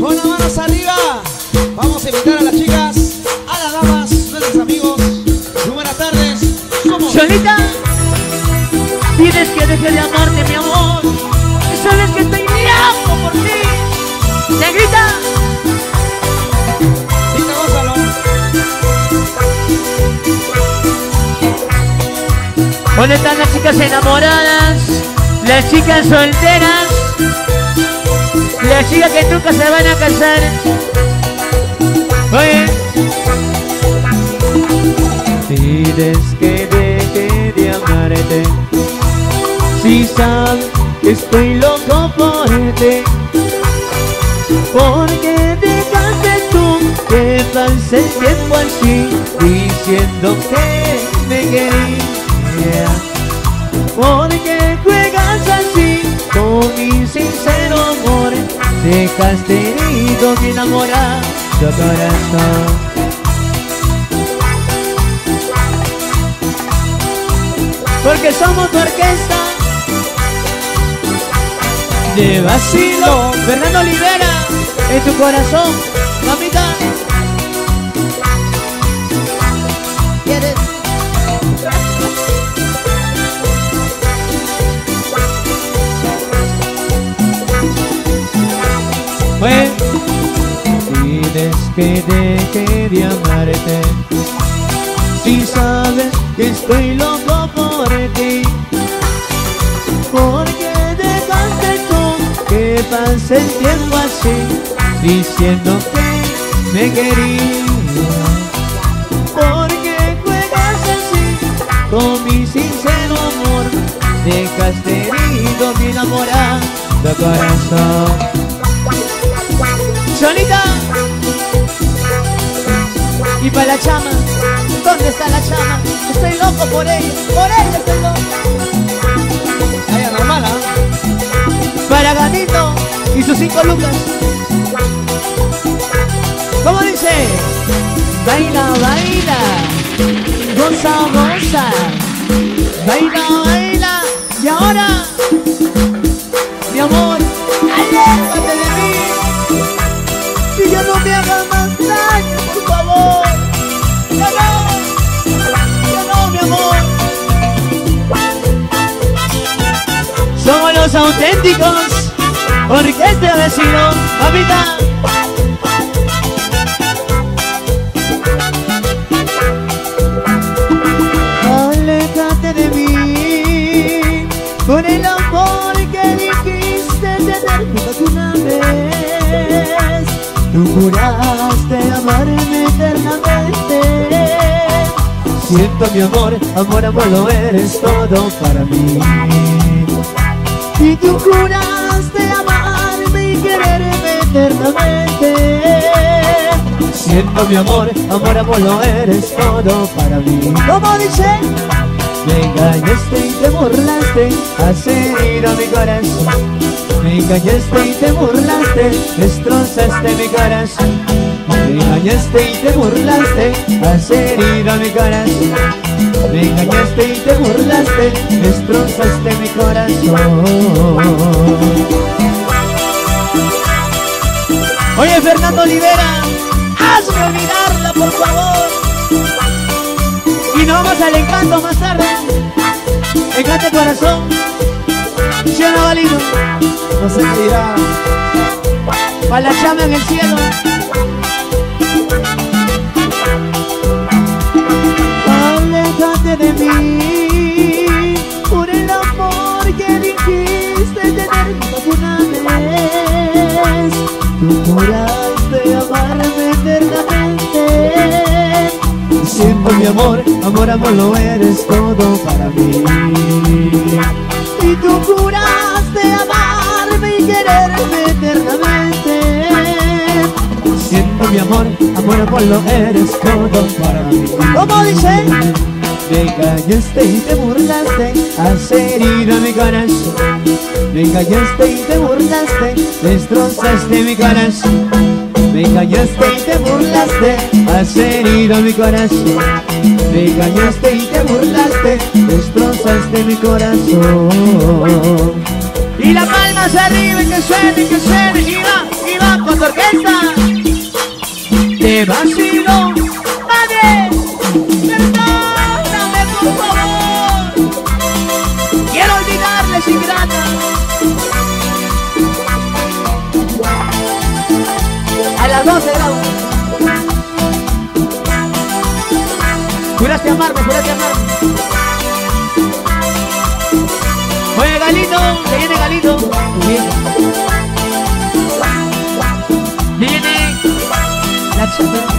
Con las manos arriba. Vamos a invitar a las chicas, a las damas, nuestros amigos. Muy buenas tardes. Somos. Solita, tienes que dejar de amarte, mi amor. Sabes que estoy mirando por ti. Negrita. ¿dónde están las chicas enamoradas? Las chicas solteras. Las chicas que nunca se van a casar. Oye. Tienes que deje de amarte. Si sabes que estoy loco por ti. Porque dejaste tú que pase el tiempo así Diciendo que Dejaste herido mi enamorado corazón. Porque somos tu orquesta de vacilo Fernando Olivera en tu corazón mamita Pues tienes que deje de amarte. Si sabes que estoy loco por ti. Porque dejaste tú que pase el tiempo así Diciendo que me quería. Porque juegas así con mi sincero amor Dejaste herido mi enamorado corazón Solita Y para la chama ¿Dónde está la chama? Estoy loco por ella Por ella estoy loco Ahí normal, ¿ah? para Gatito y sus cinco lucas. ¿Cómo dice? Baila, baila, goza, goza, baila, baila, y ahora, mi amor, los auténticos, orquesta vecino, mamita. Aléjate de mí, por el amor que dijiste tener una vez. Tú juraste amarme eternamente. Siento mi amor, amor, amor, lo eres todo para mí. Y tú juraste amarme y quererme eternamente. Siento mi amor, amor, amor, lo eres todo para mí. ¿Cómo dice? Me engañaste y te burlaste, has herido mi corazón. Me engañaste y te burlaste, destrozaste mi corazón Me engañaste y te burlaste, has herido mi corazón me engañaste y te burlaste, destrozaste mi corazón. Oye, Fernando Olivera, hazme olvidarla, por favor. Y nos vamos al encanto más tarde. Encante corazón. ¿Sí o no, Valido? No se dirá. Para la llama en el cielo. Amor, amor, amor, lo eres todo para mí. Y tú juraste amarme y quererme eternamente. Siento mi amor, amor, amor, lo eres todo para mí. ¿Cómo dice? Me engañaste y te burlaste, has herido mi corazón. Me engañaste y te burlaste, destrozaste mi corazón. Me engañaste y te burlaste, has herido mi corazón. Me engañaste y te burlaste, destrozaste mi corazón. Y la palma manos arriba y que suene, que suene Y va, y va con tu Te vacilo, madre Perdóname por favor Quiero olvidarles ingrata Espérate amargo, espérate amargo. Oye, Galito, se viene Galito. Viene. Viene. La chica.